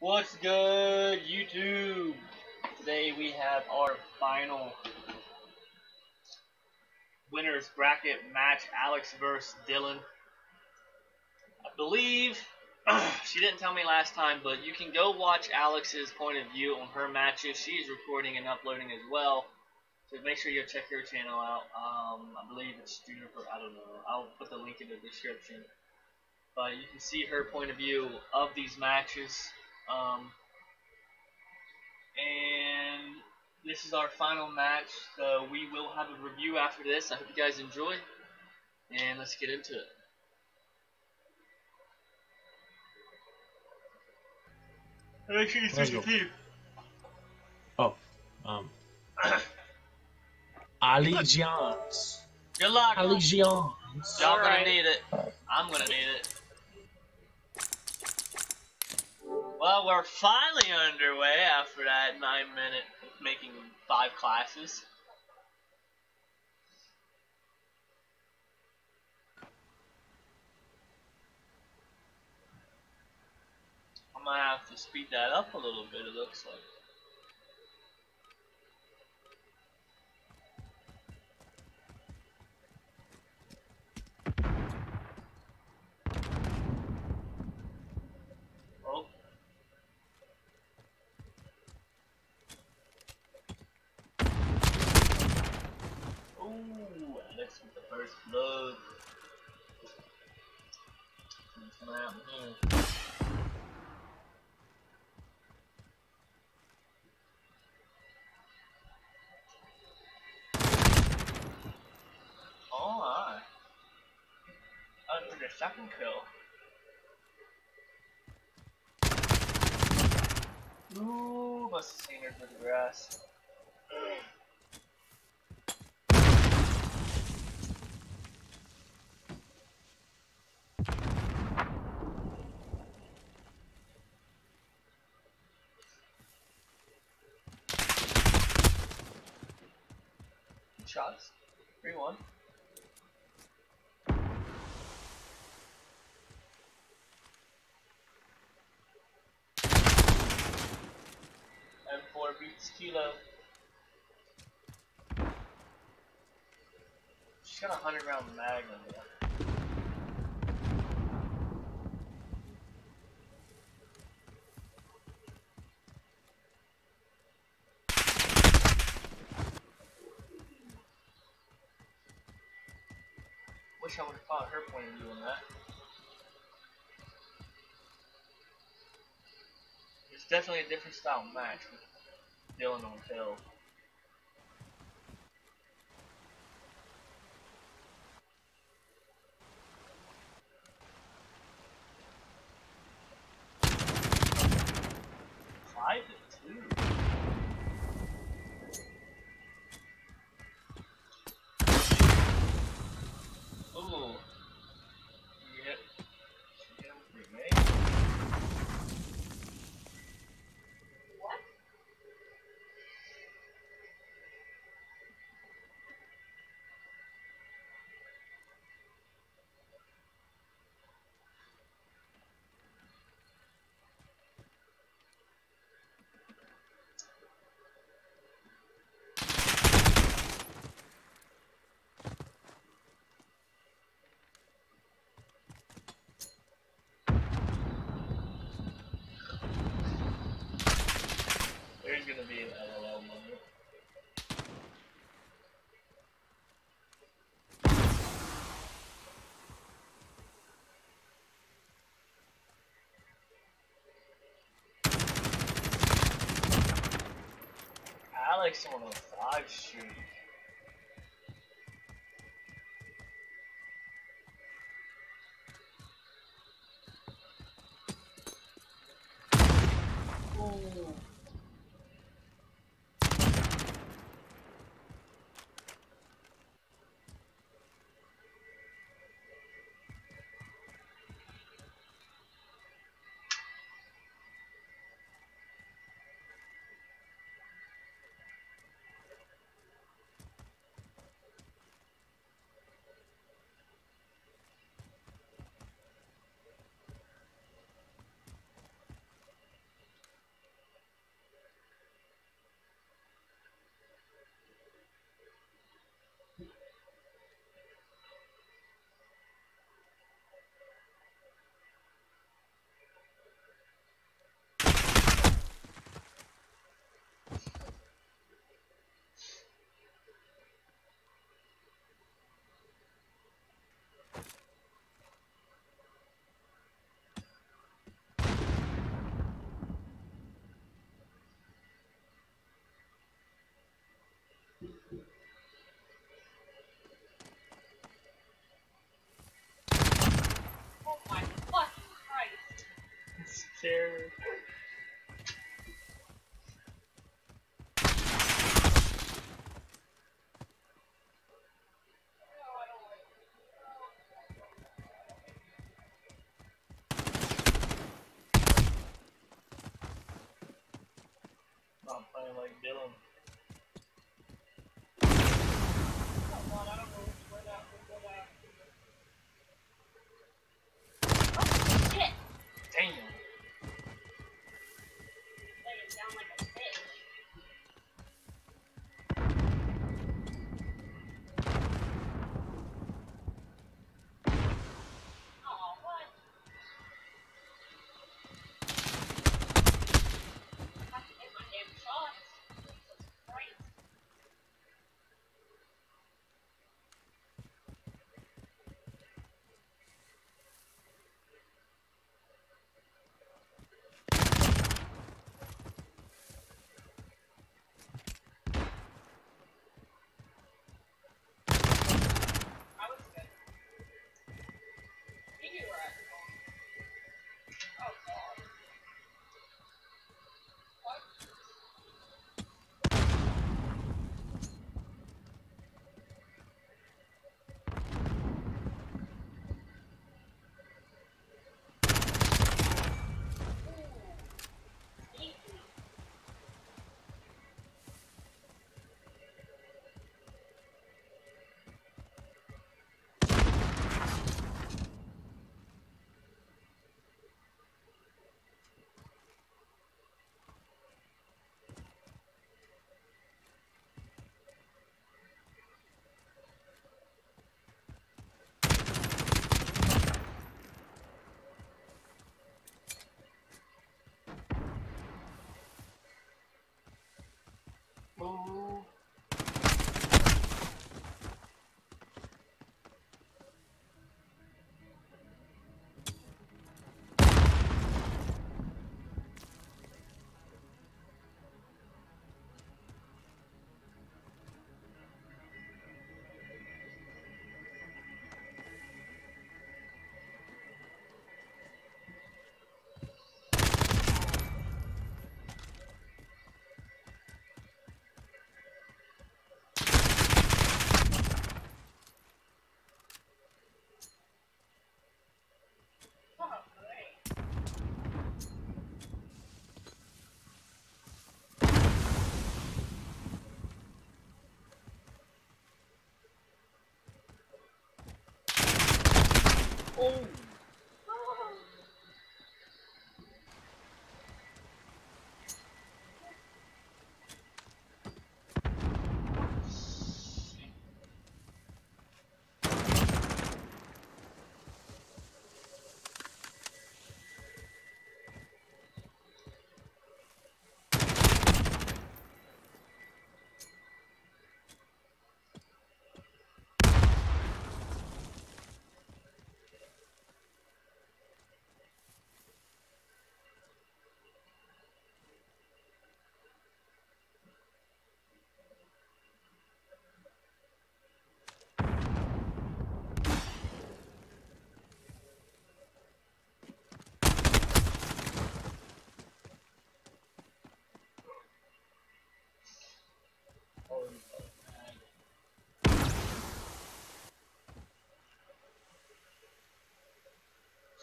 What's good, YouTube? Today we have our final winners bracket match Alex versus Dillon. I believe she didn't tell me last time, but you can go watch Alex's point of view on her matches. She's recording and uploading as well. So make sure you check her channel out. Um, I believe it's Juniper. I don't know. I'll put the link in the description. But you can see her point of view of these matches. Um, and this is our final match, so we will have a review after this. I hope you guys enjoy, and let's get into it. Make sure you Let's your go. team. Oh, um, Allegiance. Good luck. Allegiance. Y'all gonna Alright. need it. I'm gonna need it. Well, we're finally underway after that nine minute making five classes. I might have to speed that up a little bit, it looks like. The first blood. Here? Alright. Under the second kill. Ooh, must have seen through the grass. Shots. 3 1. M4 beats Kilo. She's got a 100 round magnum Wish I would have caught her point of view on that. It's definitely a different style match with Dillon on Hill. Gonna be an LOL moment. Alex on a five streak. I'm playing like Dillon. Oh!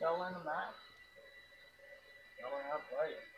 Y'all in the map? Y'all are not playing.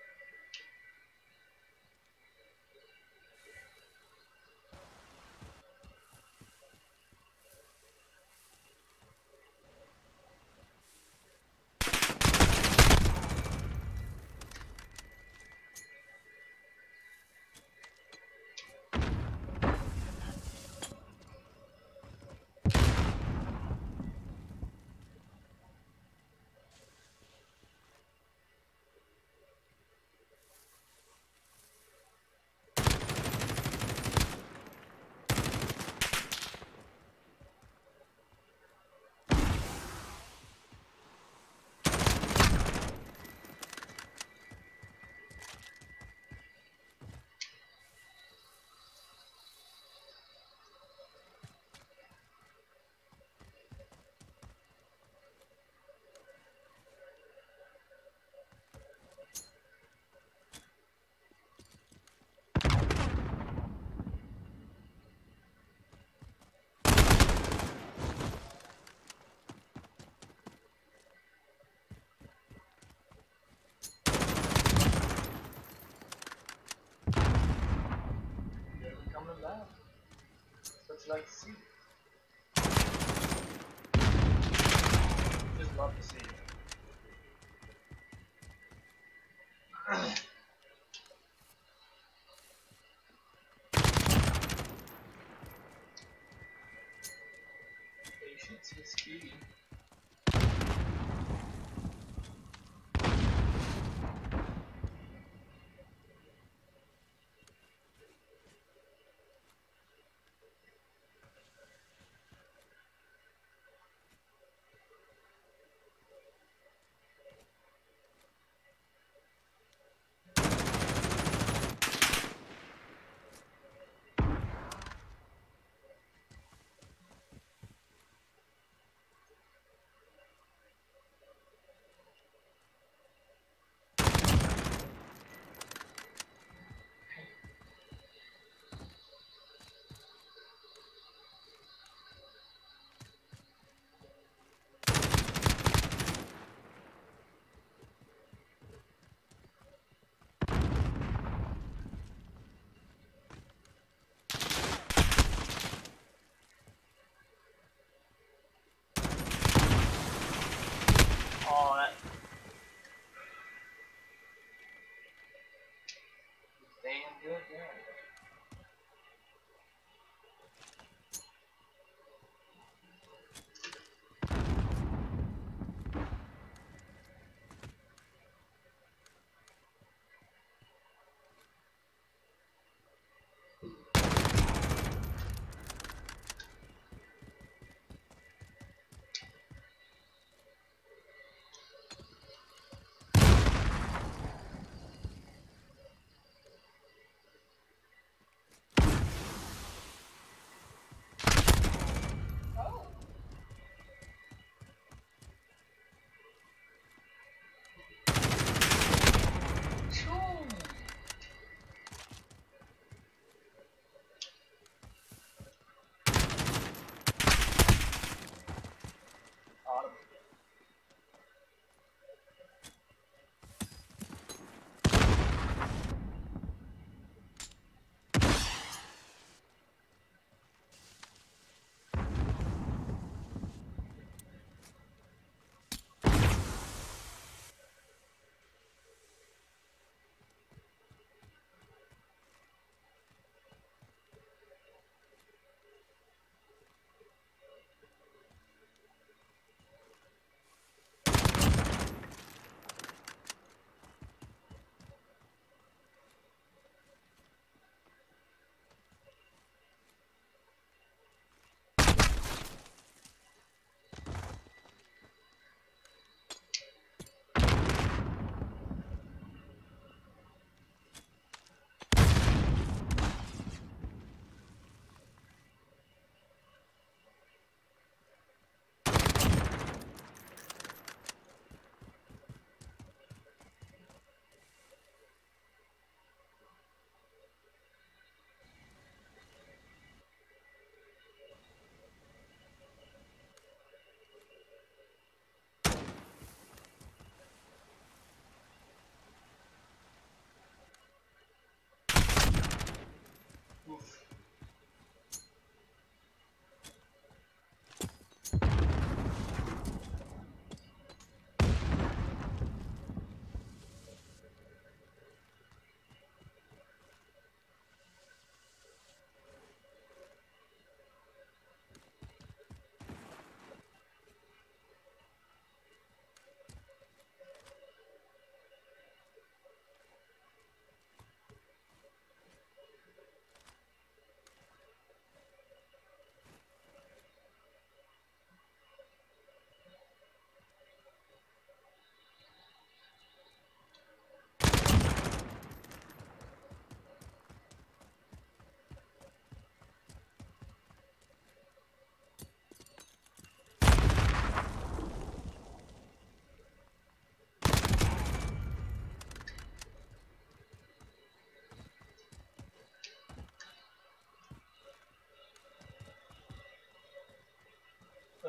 Like to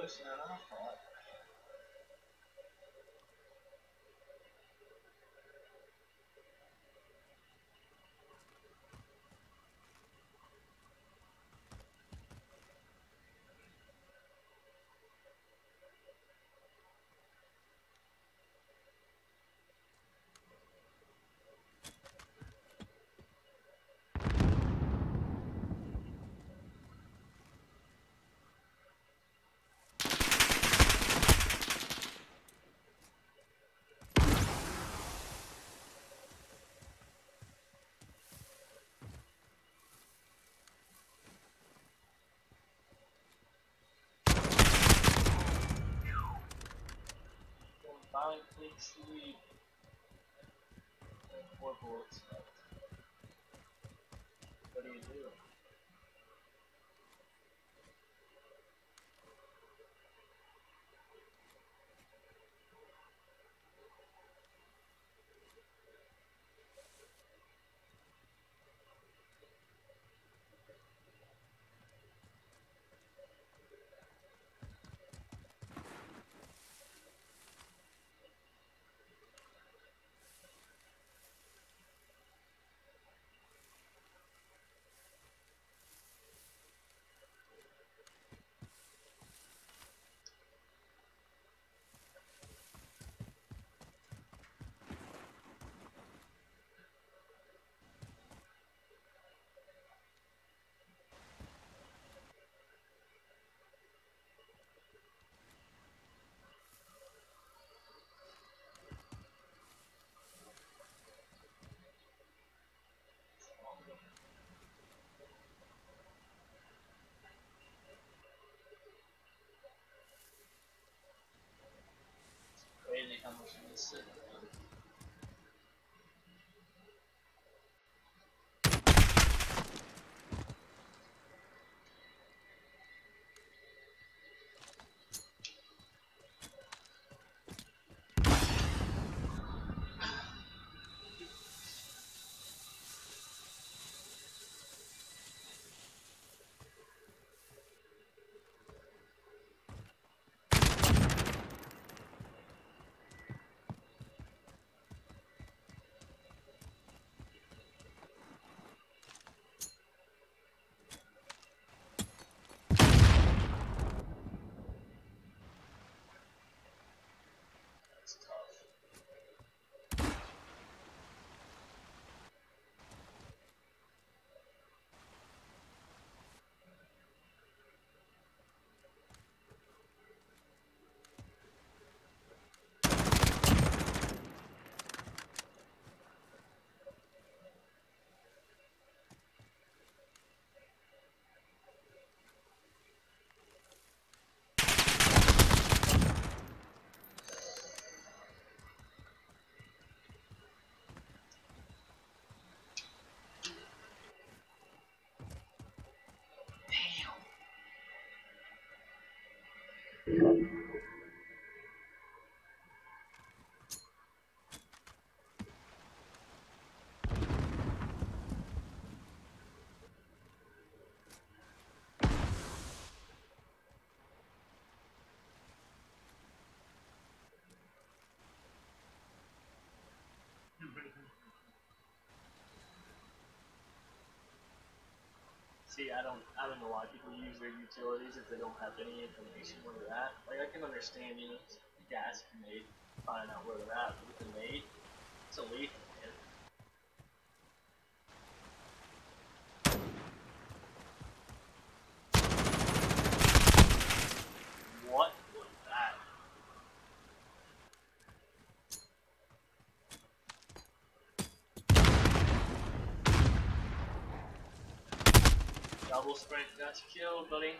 Close enough. What? five, take sleep. And four bullets left. What do you do? Let's see. See, I don't, I don't know why people use their utilities if they don't have any information where they're at. Like, I can understand, you know, gas grenade, finding out where they're at, but with the grenade, it's a lethal, man. What was that? Double sprint got you killed, buddy.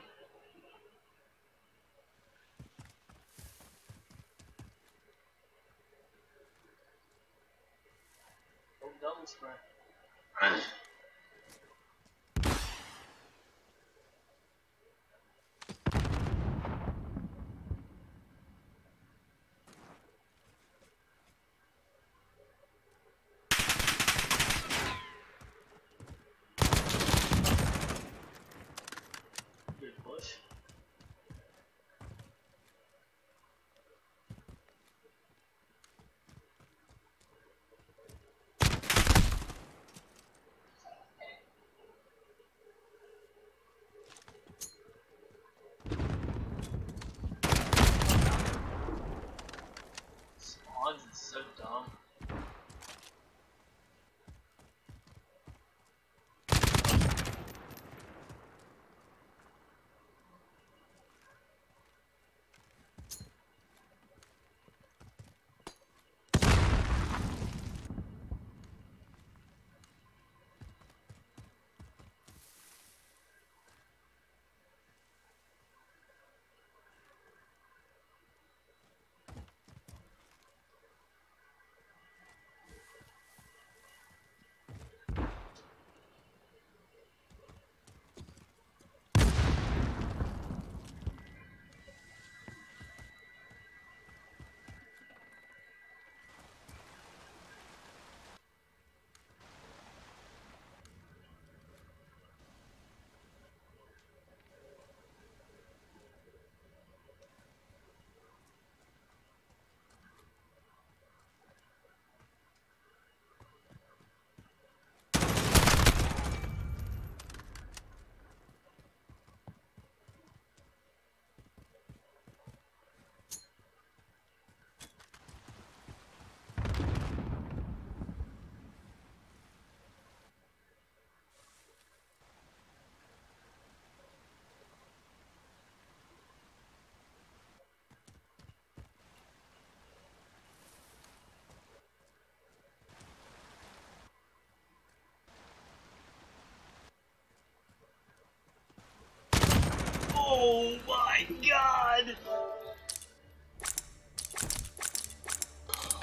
Oh my god!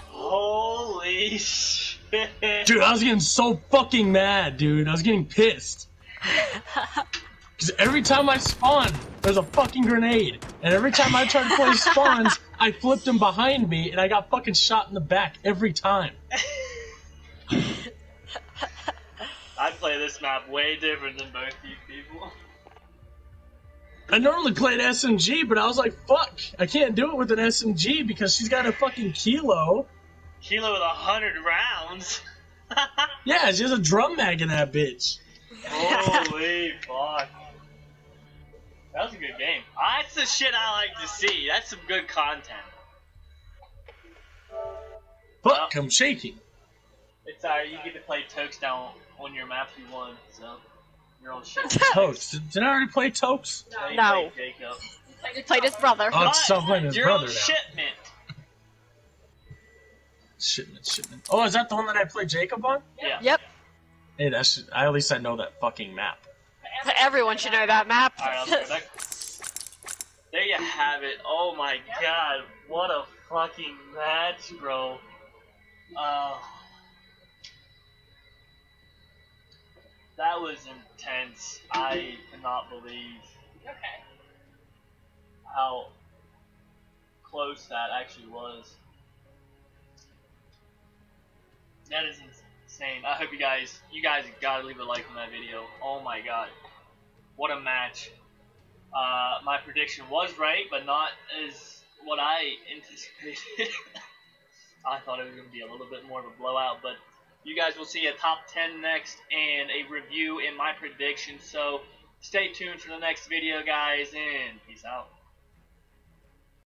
Holy shit! Dude, I was getting so fucking mad, dude. I was getting pissed. Because every time I spawn, there's a fucking grenade. And every time I tried to play spawns, I flipped them behind me and I got fucking shot in the back every time. I play this map way different than both you people. I normally played SMG, but I was like, fuck, I can't do it with an SMG because she's got a fucking kilo. Kilo with a hundred rounds. Yeah, she has a drum mag in that bitch. Holy fuck. That was a good game. Ah, that's the shit I like to see. That's some good content. Fuck, I'm shaking. It's alright, you get to play Tokes down on your map you won, so your own shit. Toast. Did, did I already play Tokes? you No. played Jacob. He played his brother. Oh, it's stop playing his your brother own now. shipment. Shipment, shipment. Oh, is that the one that I played Jacob on? Yeah. Yep. Hey, that's I at least I know that fucking map. Everyone should know that map. Alright, I'll go back. There you have it. Oh my god, what a fucking match, bro. Uh, that was intense. I cannot believe Okay. how close that actually was. That is insane. I hope you guys, you guys gotta leave a like on that video. Oh my god, what a match! Uh, my prediction was right, but not as what I anticipated. I thought it was gonna be a little bit more of a blowout, but you guys will see a top 10 next and a review in my prediction. So stay tuned for the next video, guys, and peace out.